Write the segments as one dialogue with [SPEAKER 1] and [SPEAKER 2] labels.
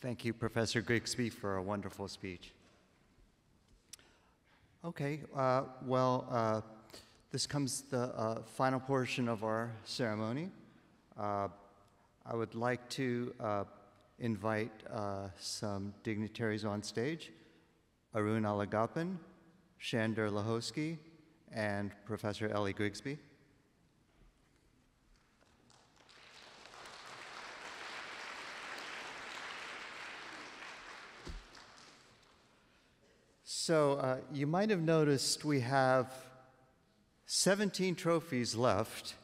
[SPEAKER 1] Thank you, Professor Grigsby, for a wonderful speech. Okay, uh, well, uh, this comes the uh, final portion of our ceremony. Uh, I would like to uh, invite uh, some dignitaries on stage, Arun Alagappan, Shander Lahosky, and Professor Eli Grigsby. So uh, you might have noticed we have 17 trophies left.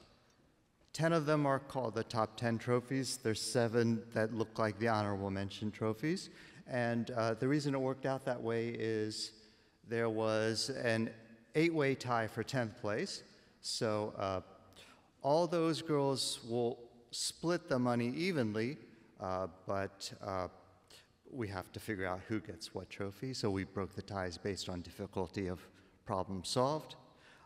[SPEAKER 1] 10 of them are called the top 10 trophies. There's seven that look like the honorable mention trophies. And uh, the reason it worked out that way is there was an eight way tie for 10th place. So uh, all those girls will split the money evenly, uh, but uh, we have to figure out who gets what trophy. So we broke the ties based on difficulty of problem solved.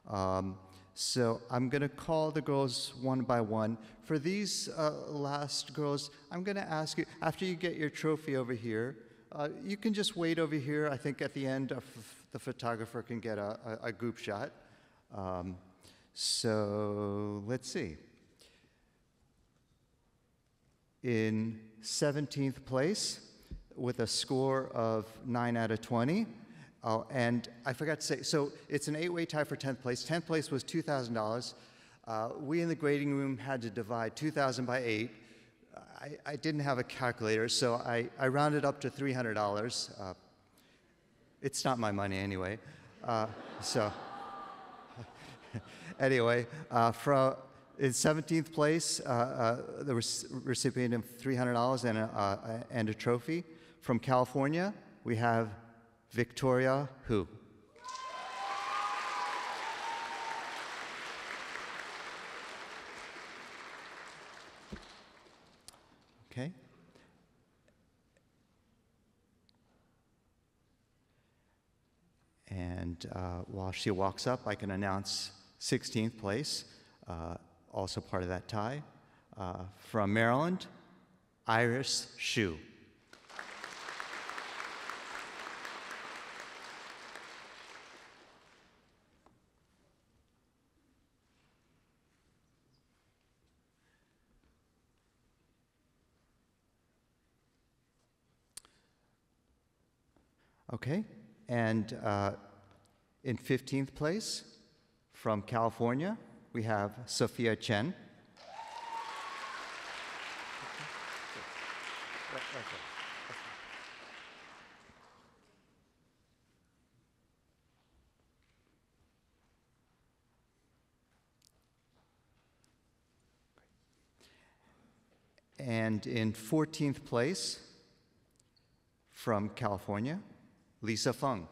[SPEAKER 1] Um, so I'm going to call the girls one by one. For these uh, last girls, I'm going to ask you, after you get your trophy over here, uh, you can just wait over here. I think at the end, the photographer can get a, a, a group shot. Um, so let's see. In 17th place, with a score of 9 out of 20. Uh, and I forgot to say, so it's an eight-way tie for 10th place. 10th place was $2,000. Uh, we in the grading room had to divide 2,000 by 8. I, I, didn't have a calculator, so I, I rounded up to $300. Uh, it's not my money anyway. Uh, so anyway, uh, from in 17th place, uh, the recipient of $300 and a, and a trophy. From California, we have Victoria Hu. Okay. And uh, while she walks up, I can announce 16th place, uh, also part of that tie. Uh, from Maryland, Iris Shu. Okay, and uh, in 15th place, from California, we have Sophia Chen. And in 14th place, from California, Lisa Feng.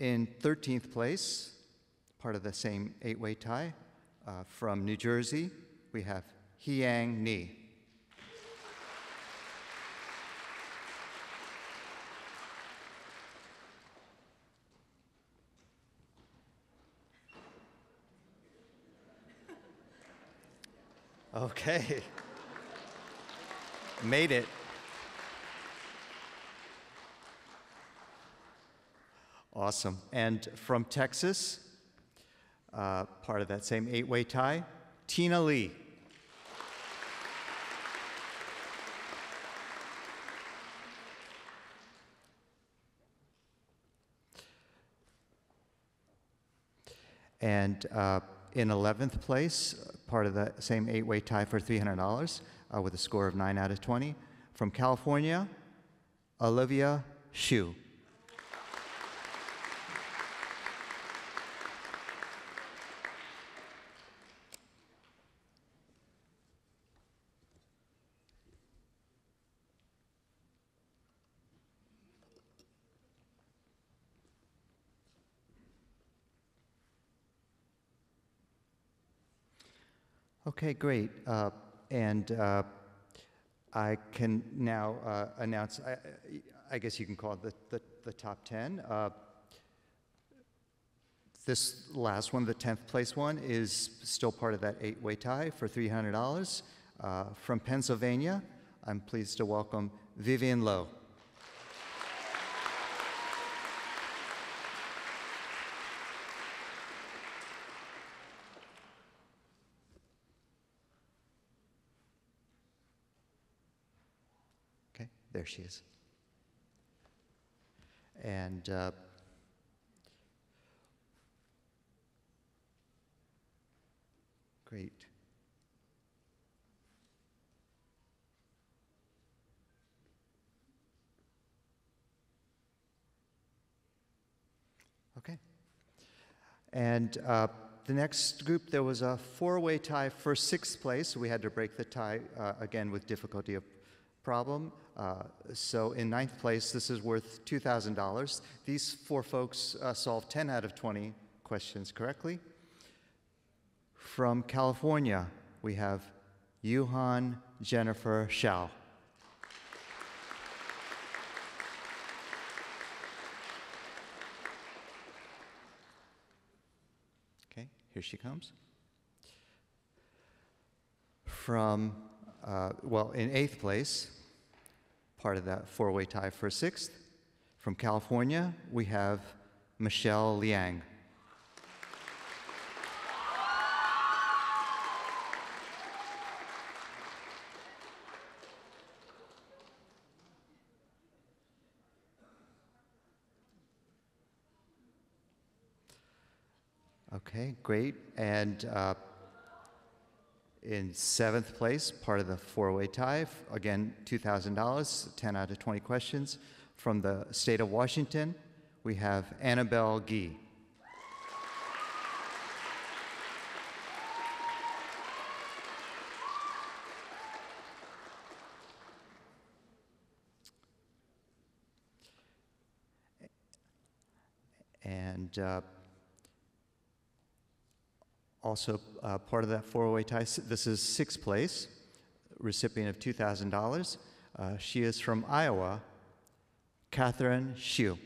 [SPEAKER 1] In 13th place, part of the same eight way tie, uh, from New Jersey, we have Hyang Ni. Okay. Made it. Awesome. And from Texas, uh, part of that same eight way tie, Tina Lee. And uh, in 11th place, part of the same eight way tie for $300 uh, with a score of 9 out of 20. From California, Olivia Shu. Okay, great. Uh, and uh, I can now uh, announce, I, I guess you can call it the, the, the top 10. Uh, this last one, the 10th place one, is still part of that eight way tie for $300. Uh, from Pennsylvania, I'm pleased to welcome Vivian Lowe. Okay, there she is. And uh, great. Okay. And uh, the next group, there was a four-way tie for sixth place. We had to break the tie uh, again with difficulty of problem. Uh, so in ninth place, this is worth $2,000. These four folks uh, solved 10 out of 20 questions correctly. From California, we have Yuhan Jennifer Shao. Okay, here she comes. From, uh, well, in eighth place, part of that four way tie for sixth. From California, we have Michelle Liang. Okay, great. And uh, in seventh place, part of the four-way tie, again, $2,000, 10 out of 20 questions. From the state of Washington, we have Annabelle Gee. And uh, also uh, part of that four-way tie. This is sixth place, recipient of $2,000. Uh, she is from Iowa, Catherine Hsu.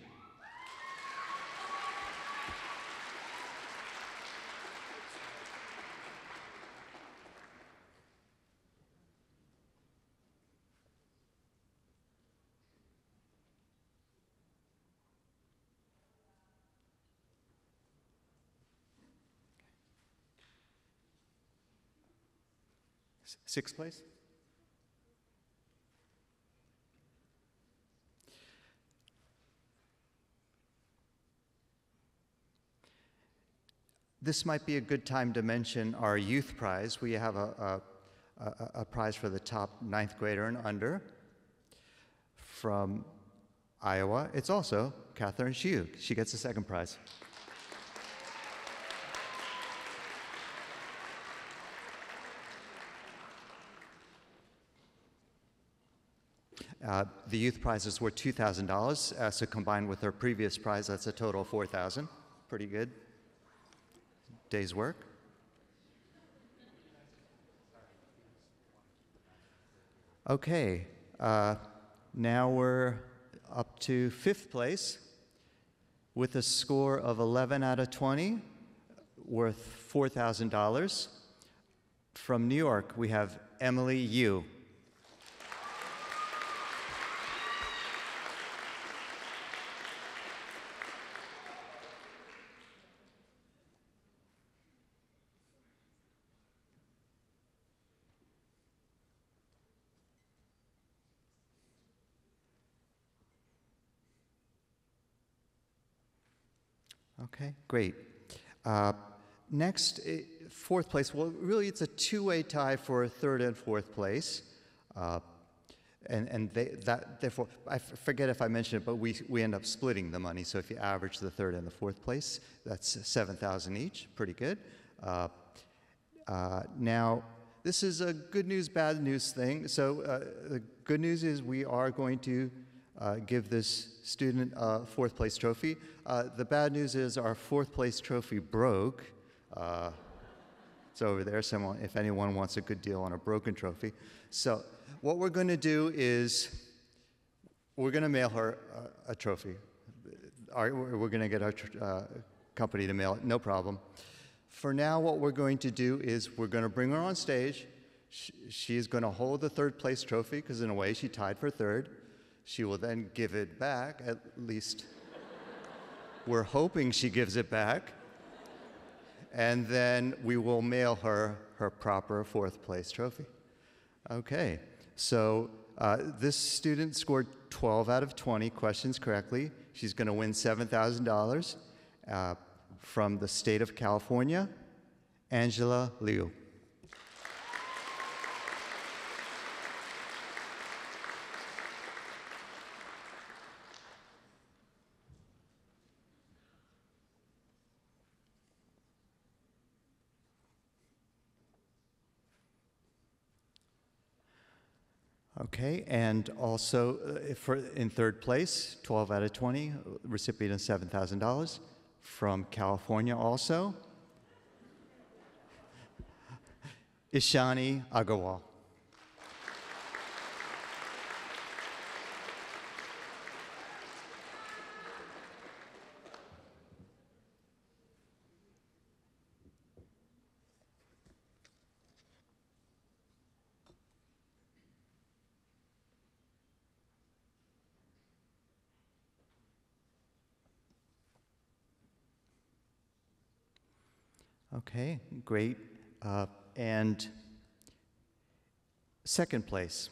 [SPEAKER 1] Sixth place? This might be a good time to mention our youth prize. We have a, a, a, prize for the top ninth grader and under from Iowa. It's also Catherine Hsu. She gets the second prize. Uh, the youth prizes were $2,000, uh, so combined with her previous prize, that's a total of 4000 Pretty good. Day's work. Okay, uh, now we're up to fifth place with a score of 11 out of 20, worth $4,000. From New York, we have Emily Yu. Okay, great. Uh, next, eh, fourth place. Well, really, it's a two-way tie for third and fourth place. Uh, and and they, that, therefore, I forget if I mentioned it, but we, we end up splitting the money. So if you average the third and the fourth place, that's 7,000 each. Pretty good. Uh, uh, now, this is a good news, bad news thing. So uh, the good news is we are going to uh, give this student a fourth place trophy. Uh, the bad news is our fourth place trophy broke. Uh, it's over there. Someone, if anyone wants a good deal on a broken trophy. So what we're going to do is we're going to mail her a, a trophy. Our, we're going to get our uh, company to mail it, no problem. For now, what we're going to do is we're going to bring her on stage. She, she is going to hold the third place trophy because, in a way, she tied for third. She will then give it back, at least we're hoping she gives it back. And then we will mail her her proper fourth place trophy. Okay, so uh, this student scored 12 out of 20 questions correctly. She's going to win $7,000 uh, from the state of California, Angela Liu. Okay, and also uh, for, in third place, 12 out of 20, recipient of $7,000 from California also, Ishani Agarwal. Okay, great. Uh, and second place.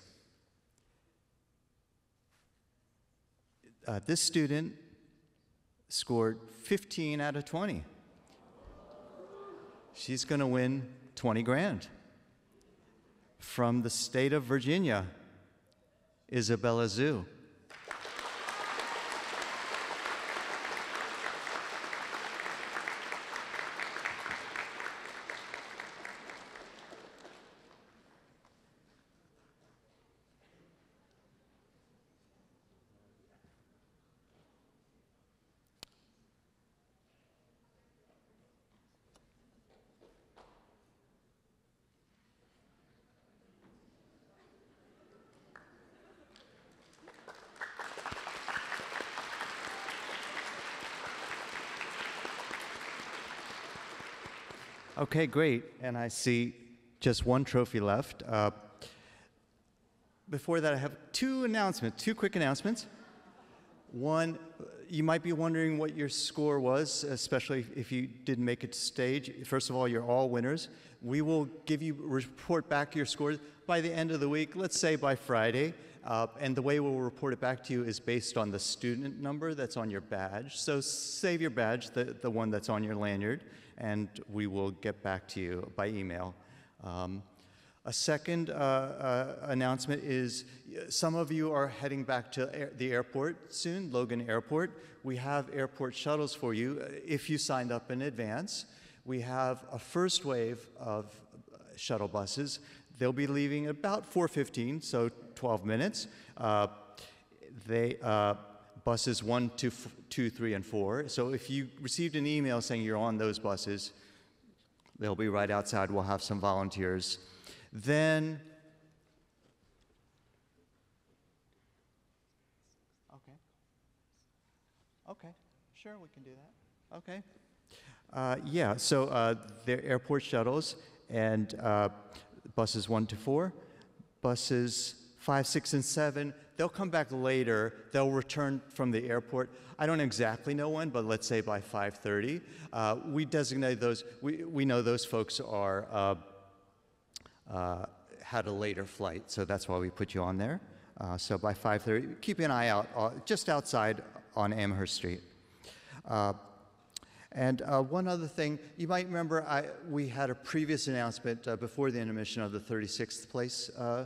[SPEAKER 1] Uh, this student scored 15 out of 20. She's going to win 20 grand. From the state of Virginia, Isabella Zhu. Okay, great. And I see just one trophy left. Uh, before that, I have two announcements, two quick announcements. One, you might be wondering what your score was, especially if you didn't make it to stage. First of all, you're all winners. We will give you report back your scores by the end of the week, let's say by Friday. Uh, and the way we'll report it back to you is based on the student number that's on your badge. So save your badge, the, the one that's on your lanyard, and we will get back to you by email. Um, a second uh, uh, announcement is some of you are heading back to air, the airport soon, Logan Airport. We have airport shuttles for you uh, if you signed up in advance. We have a first wave of uh, shuttle buses. They'll be leaving about 4:15, so 12 minutes. Uh, they uh, buses one, two, two, three, and four. So if you received an email saying you're on those buses, they'll be right outside. We'll have some volunteers. Then, okay. Okay, sure, we can do that. Okay. Uh, yeah, so uh, they're airport shuttles and uh, buses one to four, buses five, six, and seven They'll come back later. They'll return from the airport. I don't exactly know when, but let's say by 5:30. Uh, we designate those. We, we know those folks are uh, uh, had a later flight, so that's why we put you on there. Uh, so by 5:30, keep an eye out uh, just outside on Amherst Street. Uh, and uh, one other thing, you might remember I, we had a previous announcement uh, before the intermission of the 36th place uh,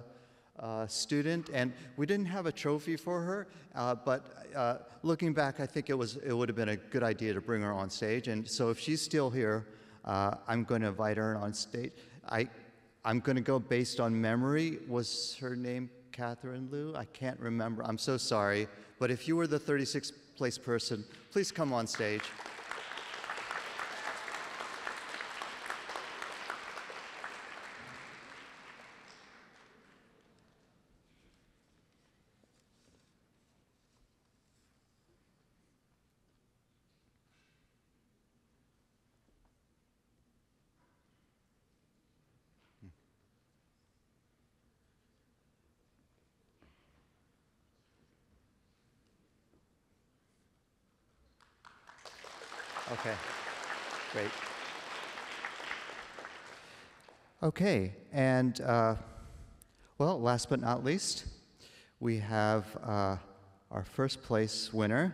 [SPEAKER 1] uh, student, and we didn't have a trophy for her. Uh, but uh, looking back, I think it was it would have been a good idea to bring her on stage. And so, if she's still here, uh, I'm going to invite her on stage. I I'm going to go based on memory. Was her name Catherine Liu? I can't remember. I'm so sorry. But if you were the 36th place person, please come on stage. Okay, great. Okay, and uh, well, last but not least, we have uh, our first place winner.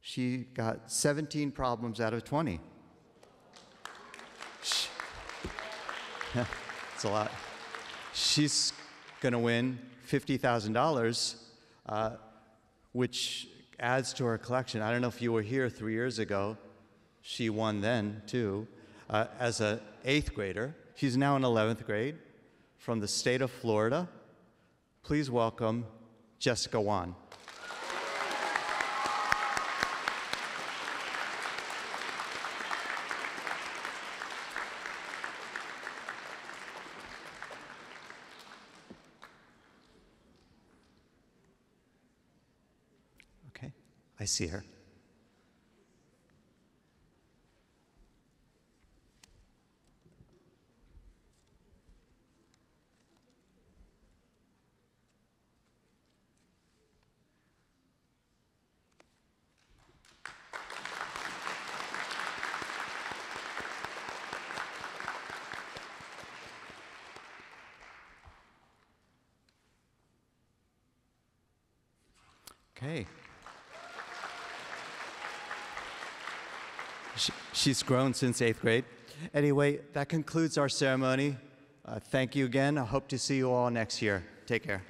[SPEAKER 1] She got 17 problems out of 20. It's a lot. She's going to win $50,000, uh, which adds to her collection. I don't know if you were here three years ago. She won then, too, uh, as an eighth grader. She's now in 11th grade from the state of Florida. Please welcome Jessica Wan. Okay, I see her. Okay. She, she's grown since eighth grade. Anyway, that concludes our ceremony. Uh, thank you again. I hope to see you all next year. Take care.